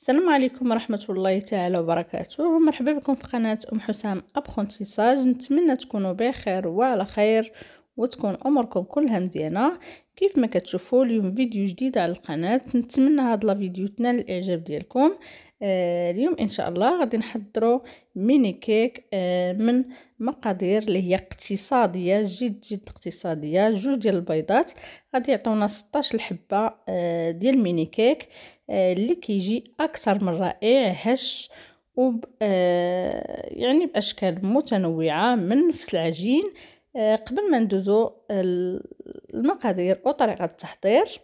السلام عليكم ورحمة الله تعالى وبركاته. مرحبا بكم في قناة أم حسام apprentissage. نتمنى تكونوا بخير وعلى خير وتكون أموركم كلها مزيانة. كيف ما كتشوفوا اليوم فيديو جديد على القناة نتمنى هذا الفيديو تنال الإعجاب ديالكم. آه اليوم إن شاء الله غادي نحضروا mini cake آه من مقادير اللي هي اقتصادية جد جد اقتصادية جوج ديال البيضات. غادي يعطونا 16 حبة آه ديال mini cake آه، اللي كيجي أكثر من رائع هش وب آه، يعني بأشكال متنوعة من نفس العجين. آه، قبل ما ندوزو المقادير وطريقه التحضير.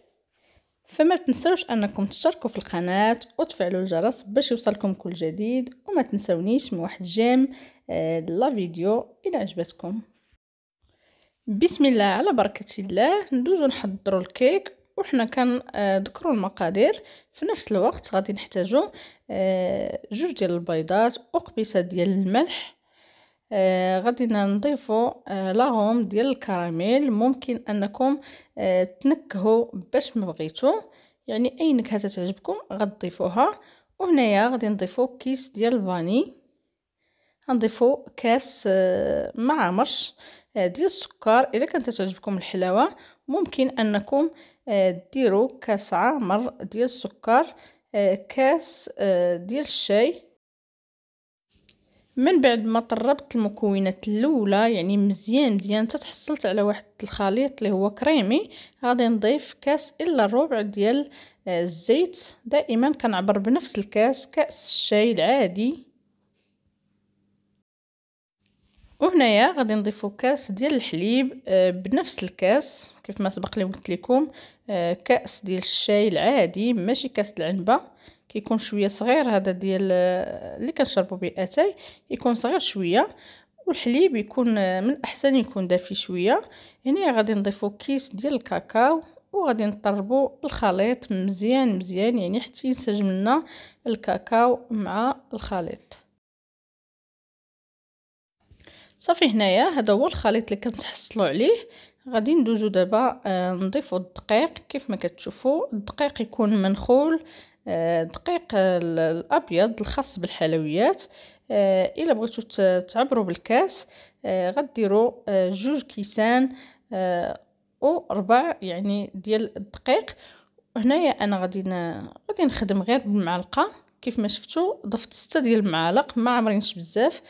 فما تنسوش أنكم تشتركوا في القناة وتفعلوا الجرس باش يوصلكم كل جديد وما تنسونيش من واحد j'aime la vidéo إلى عجبتكم. بسم الله على بركة الله ندوزو نحضروا الكيك وحنا كنذكروا المقادير. في نفس الوقت غادي نحتاجو آه، جوج ديال البيضات وقبيصه ديال الملح آه غادي نضيفو آه لاغوم ديال الكراميل. ممكن أنكم آه تنكهوا باش ما بغيتو يعني اي نكهه تعجبكم؟ غتضيفوها. وهنايا غادي نضيفو كيس ديال الفاني غنضيفو كاس آه مع مرش آه ديال السكر. اذا كانت تعجبكم الحلاوة ممكن أنكم ديروا كاس عامر ديال السكر كاس ديال الشاي. من بعد ما طربت المكونات الأولى يعني مزيان مزيان تتحصلت على واحد الخليط اللي هو كريمي. غادي نضيف كاس إلا ربع ديال الزيت. دائما كنعبر بنفس الكاس كاس الشاي العادي. وهنايا غادي نضيفو كاس ديال الحليب آه، بنفس الكاس. كيف ما سبق لي قلت لكم آه، كاس ديال الشاي العادي ماشي كاس العنبة. كيكون شوية صغير هذا ديال اللي كنشربو به اتاي يكون صغير شوية والحليب يكون من الأحسن يكون دافي شوية. هنا غادي نضيفو كيس ديال الكاكاو وغادي نطربو الخليط مزيان مزيان يعني حتى ينسجم لنا الكاكاو مع الخليط. صافي هنايا هذا هو الخليط اللي كنتحصلوا عليه. غادي ندوزو دابا آه نضيفو الدقيق. كيف ما كتشوفوا الدقيق يكون منخول دقيق الأبيض الخاص بالحلويات. آه إلا بغيتو تعبروا بالكاس آه غديروا آه جوج كيسان آه أو ربع يعني ديال الدقيق. هنايا أنا غادي غادي نخدم غير بالمعلقة. كيف ما شفتوا ضفت ستة ديال المعالق ما عمرينش بزاف.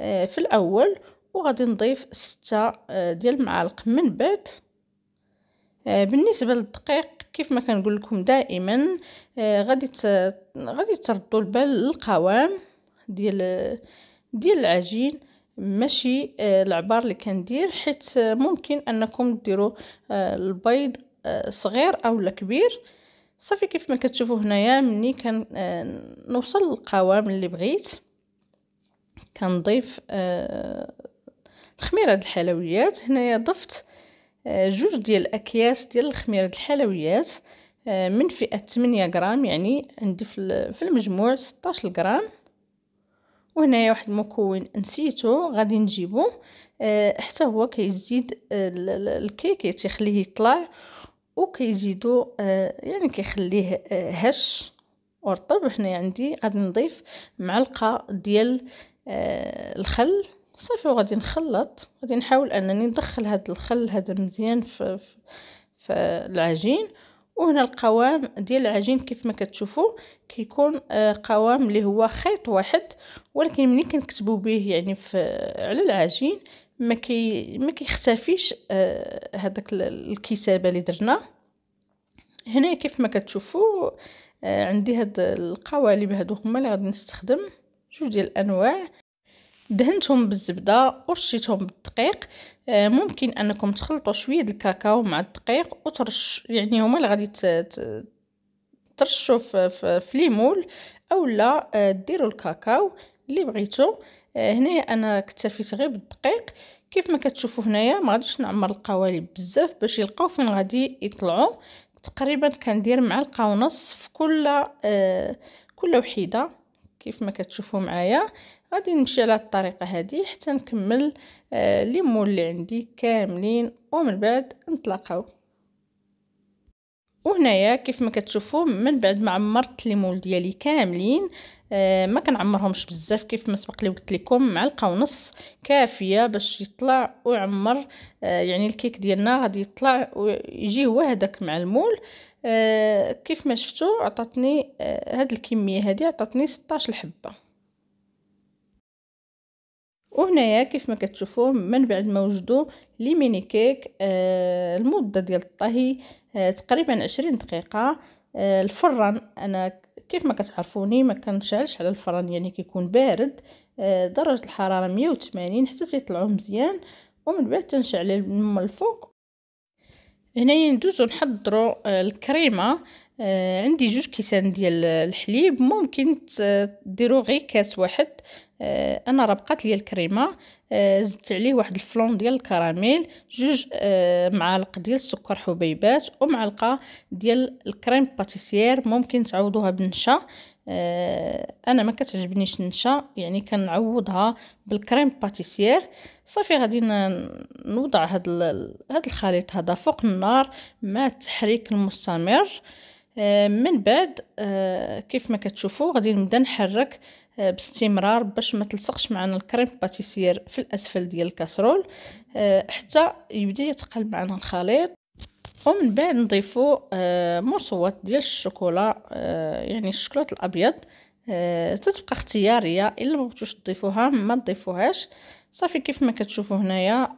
آه في الأول وغادي نضيف ستة آه، ديال المعالق من بعد. آه، بالنسبة للدقيق كيف ما كنقول لكم دائما آه، غادي غادي تردوا البال للقوام ديال ديال العجين ماشي العبار اللي كندير حيت ممكن أنكم ديروا البيض صغير أو كبير. صافي كيف ما كتشوفوا هنايا مني كان نوصل للقوام اللي بغيت. كنضيف خميرة الحلويات. هنايا ضفت آه، جوج ديال الأكياس ديال خميرة الحلويات آه، من فئة 8 غرام يعني عندي في المجموع 16 غرام. وهنايا واحد المكون نسيتو غادي نجيبو. آه، حتى هو كيزيد الكيك تيخليه يطلع وكيزيدو يعني كيخليه هش ورطب هنا عندي غادي نضيف معلقة ديال الخل. صافي وغادي نخلط غادي نحاول أنني ندخل هذا الخل هذا مزيان في, في, في العجين. وهنا القوام ديال العجين كيف ما كتشوفوا كيكون آه، قوام اللي هو خيط واحد. ولكن ملي كنكتبوا به يعني في على العجين ما كي ما كيختفيش آه، هذاك الكسابه اللي درنا. هنا كيف ما كتشوفوا آه، عندي هاد القوالب هادو هما اللي غادي نستخدم. جوج ديال الأنواع. دهنتهم بالزبده ورشيتهم بالدقيق. آه، ممكن أنكم تخلطوا شوية الكاكاو مع الدقيق وترش يعني هما اللي غادي ترشوا في, في, في ليمول اولا آه، ديروا الكاكاو اللي بغيتو. آه، هنايا أنا اكتفيت غير بالدقيق. كيف ما كتشوفوا هنايا ما غاديش نعمر القوالب بزاف باش يلقاو فين غادي يطلعوا. تقريبا كندير معلقه ونص في كل كل وحيدة. كيف ما كتشوفوا معايا. غادي نمشي على الطريقة هذه حتى نكمل آه ليمون اللي عندي كاملين ومن بعد نتلاقاو. وهنايا كيف ما كتشوفوا من بعد ما عمرت ليمول ديالي كاملين ما كنعمرهمش بزاف كيف ما سبق لي قلت لكم معلقة ونص كافية باش يطلع ويعمر آه يعني الكيك ديالنا غادي يطلع ويجي هو هذاك مع المول. آه كيف ما شفتوا عطاتني آه هاد الكمية هذه عطاتني 16 حبه وهنايا كيف ما كتشوفوا من بعد ما وجدوا لي ميني كيك آه المدة ديال الطهي آه تقريبا عشرين دقيقة. آه الفران أنا كيف ما كتعرفوني ما كنشعلش على الفران يعني كيكون بارد آه درجة الحرارة 180 حتى تيطلعوا مزيان ومن بعد تنشعل من الفوق هنايا ندوزو نحضروا آه الكريمة. عندي جوج كيسان ديال الحليب ممكن ديروا غير كاس واحد. آه أنا راه بقات لي الكريمة. آه زدت عليه واحد الفلون ديال الكراميل جوج آه معالق ديال السكر حبيبات ومعلقة ديال الكريم باتيسير ممكن تعوضوها بالنشا آه أنا ما كتعجبنيش النشا يعني كنعوضها بالكريم باتيسير صافي غادي نوضع هاد هاد الخليط هذا فوق النار مع التحريك المستمر. آه من بعد آه كيف ما كتشوفوا غادي نبدا نحرك آه، باستمرار باش ما تلصقش معنا الكريم باتيسير في الأسفل ديال الكاسرول آه، حتى يبدأ يتقل معنا الخليط. ومن بعد نضيفو آه، مرصوات ديال الشوكولا يعني الشوكولاتة الأبيض تتبقى اختيارية إلا ما بغيتوش تضيفوها ما تضيفوهاش. صافي كيف ما كتشوفوا هنايا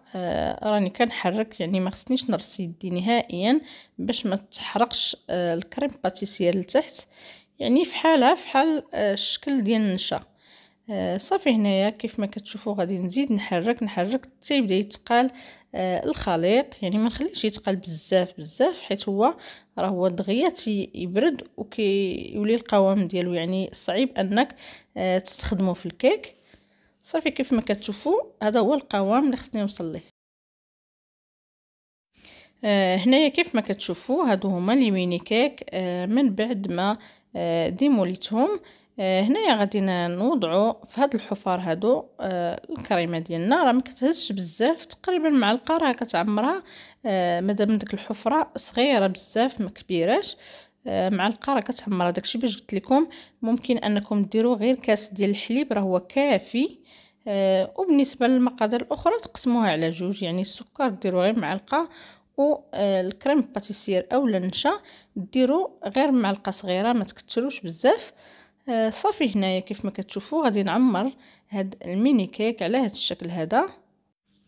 راني كنحرك يعني ما خصنيش نرص يدي نهائيا باش ما تحرقش الكريم باتيسير لتحت. يعني فحالها فحال آه، الشكل ديال النشا. آه، صافي هنايا كيف ما كتشوفوا غادي نزيد نحرك نحرك حتى يبدا يتقال آه، الخليط. يعني ما نخليش يتقال بزاف بزاف حيت هو راه هو دغيا تيبرد وكيولي القوام ديالو يعني صعيب أنك تستخدمه في الكيك. صافي كيف ما كتشوفوا هذا هو القوام اللي خصني نوصل ليه. آه هنايا كيف ما كتشوفوا هادو هما les mini cakes آه من بعد ما آه ديموليتهم. آه هنايا غادي نوضعوا في هاد الحفار هادو آه الكريمة ديالنا. راه ما كتهزش بزاف تقريبا معلقة راه كتعمرها. آه مادام ديك الحفرة صغيرة بزاف ما كبيراش معلقه راه كتعمرها داكشي باش قلت لكم. ممكن أنكم ديروا غير كاس ديال الحليب راه هو كافي. آه وبالنسبة للمقادير الأخرى تقسموها على جوج يعني السكر ديروا غير معلقة وال crème pâtissière أو النشا ديروا غير معلقة صغيرة ما تكثروش بزاف. آه، صافي هنايا كيف ما كتشوفوا غادي نعمر هاد ال mini cake على هاد الشكل هذا.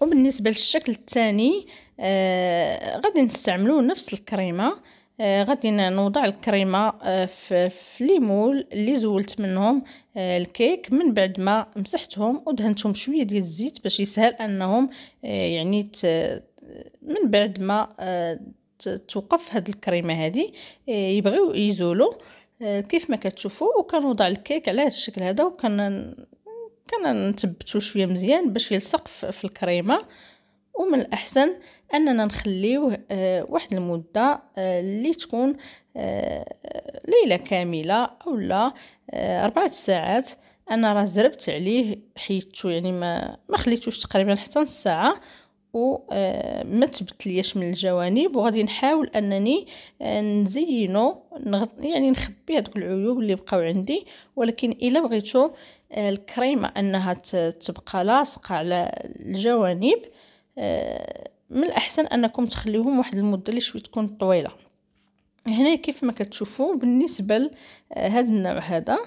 وبالنسبة للشكل الثاني آه غادي نستعملوا نفس الكريمة. آه غادي نوضع الكريمة آه في, les moules اللي زولت منهم آه الكيك. من بعد ما مسحتهم ودهنتهم شوية ديال الزيت باش يسهل أنهم آه يعني من بعد ما آه، توقف هاد الكريمة هادي آه، يبغيو يزولوا آه، كيف ما كتشوفوا وكنوضع الكيك على هذا الشكل هذا وكان كنثبتو شوية مزيان باش يلصق في الكريمة. ومن الأحسن أننا نخليوه واحد المدة اللي تكون ليلة كاملة اولا أربعة ساعات. أنا راه زربت عليه حيدتو يعني ما ما خليتوش تقريبا حتى نص ساعة وما آه، تبتليش من الجوانب. وغادي نحاول أنني آه، نزينو يعني نخبي هذوك العيوب اللي بقاو عندي. ولكن إلا بغيتو آه، الكريمة أنها تبقى لاصقة على الجوانب من الأحسن أنكم تخليوهم واحد المدة اللي شوية تكون طويلة. هنا كيف ما كتشوفوا بالنسبة لهذا النوع هذا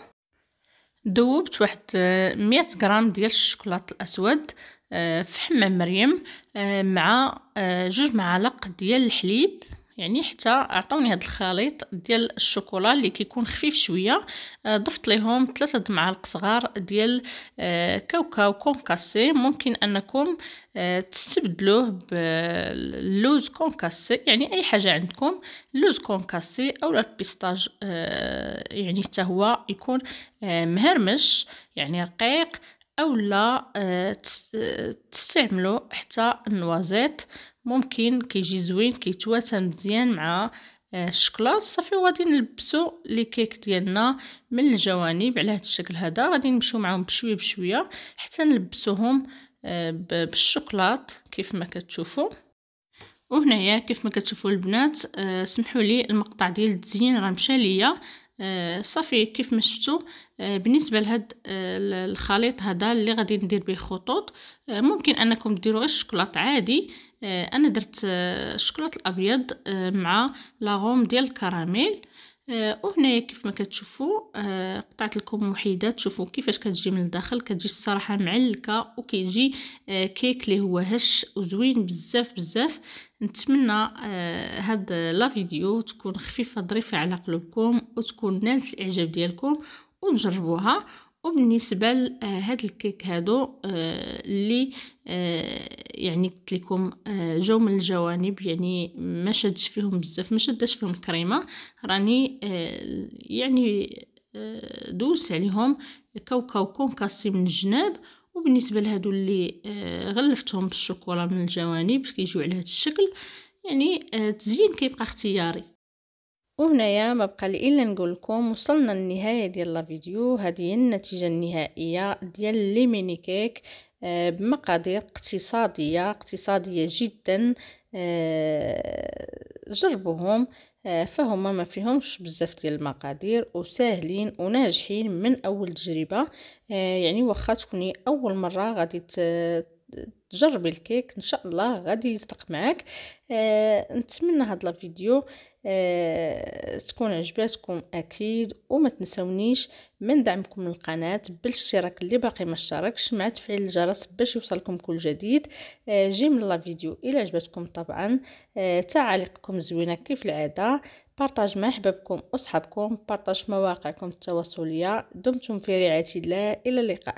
ذوبت واحد 100 غرام ديال الشوكولاط الأسود آه، في حمام مريم آه، مع آه، جوج معالق ديال الحليب. يعني حتى عطوني هذا الخليط ديال الشوكولا اللي كيكون خفيف شوية. ضفت لهم ثلاثة معالق صغار ديال كاوكاو كونكاسي. ممكن أنكم تستبدلوه باللوز كونكاسي. يعني أي حاجة عندكم لوز concassé أو ال pistache يعني حتى هو يكون مهرمش يعني رقيق. أو لا آه، تستعملوا حتى ال noisettes ممكن كيجي زوين كيتواتى مزيان مع آه، الشكلاط صافي وغادي نلبسو les cakes ديالنا من الجوانب على هذا الشكل هذا. غادي نمشيو معاهم بشوية بشوية حتى نلبسوهم آه، بالشوكلاط كيف ما كتشوفوا وهنايا كيف ما كتشوفوا البنات آه سمحوا لي المقطع ديال التزيين راه مشى ليا. آه صافي كيف ما شفتوا آه بالنسبة لهاد آه الخليط هذا اللي غادي ندير به خطوط آه ممكن أنكم ديروا غير الشوكولاط عادي. آه أنا درت آه الشوكولاط الأبيض آه مع لاغوم ديال الكراميل. آه وهنايا كيف ما كتشوفوا آه قطعت لكم وحيدات شوفوا كيفاش كتجي من الداخل. كتجي الصراحة معلكه وكيجي آه كيك اللي هو هش وزوين بزاف بزاف. نتمنى آه هاد la vidéo تكون خفيفة ظريفة على قلوبكم وتكون نالت الإعجاب ديالكم ونجربوها. وبالنسبة لهاد الكيك هادو اللي يعني قلت لكم جاو من الجوانب يعني ما شدش فيهم بزاف ما شدش فيهم الكريمه راني يعني دوز عليهم كاوكاو concassé من الجناب وبالنسبة لهادو اللي غلفتهم بالشوكولا من الجوانب كيجيو على هذا الشكل يعني التزيين كيبقى اختياري. وهنايا ما بقى لي إلا نقول لكم وصلنا للنهاية ديال la vidéo. هذه هي النتيجة النهائية ديال les mini cakes آه، بمقادير اقتصادية اقتصادية جدا آه، جربوهم. آه، فهما ما فيهمش بزاف ديال المقادير وساهلين وناجحين من أول تجربة. يعني واخا تكوني أول مرة غادي تجربي الكيك إن شاء الله غادي يصدق معاك. آه نتمنى هاد الفيديو آه تكون عجباتكم أكيد وما تنسونيش من دعمكم للقناه بالاشتراك اللي باقي ما اشتركش مع تفعيل الجرس باش يوصلكم كل جديد. آه جي من الفيديو إلى عجبتكم طبعا. آه تعاليقكم زوينة كيف العادة. بارطاج مع أحبابكم وصحابكم بارطاج مواقعكم التواصلية. دمتم في رعاية الله. إلى اللقاء.